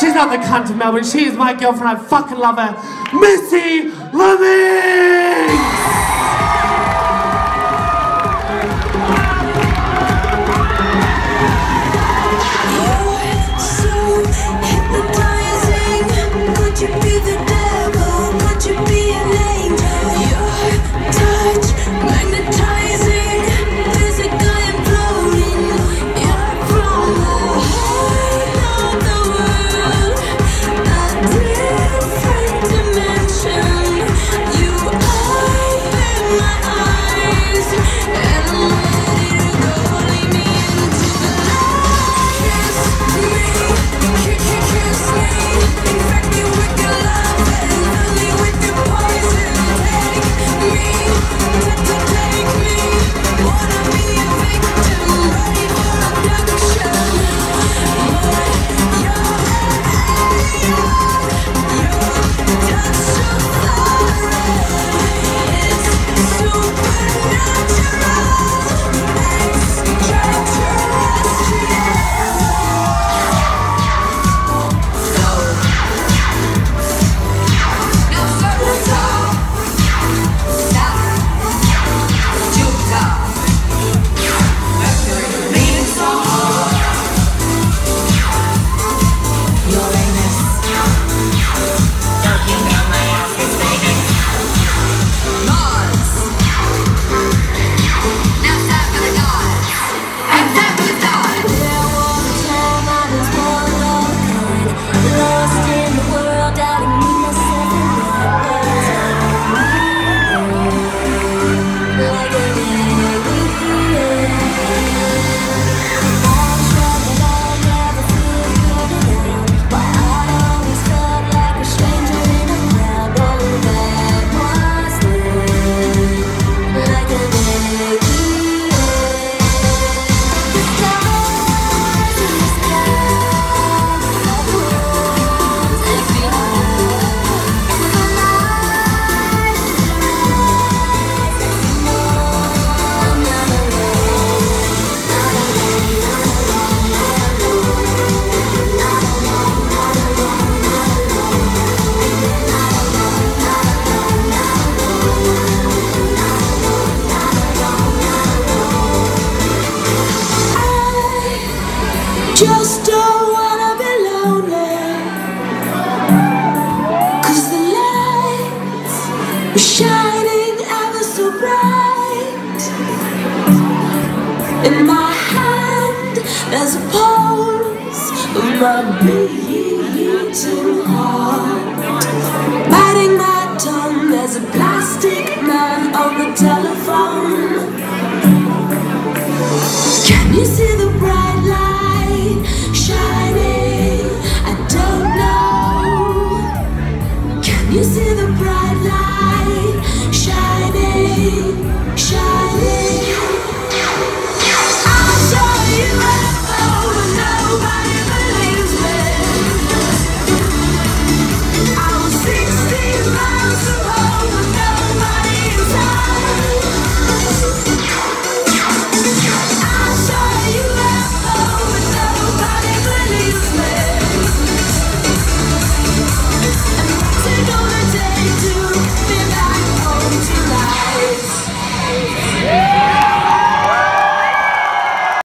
She's not the cunt of Melbourne. She is my girlfriend. I fucking love her. Missy La'Minx! Just don't wanna be lonely. Cause the lights are shining ever so bright. In my hand there's a pulse of my beating heart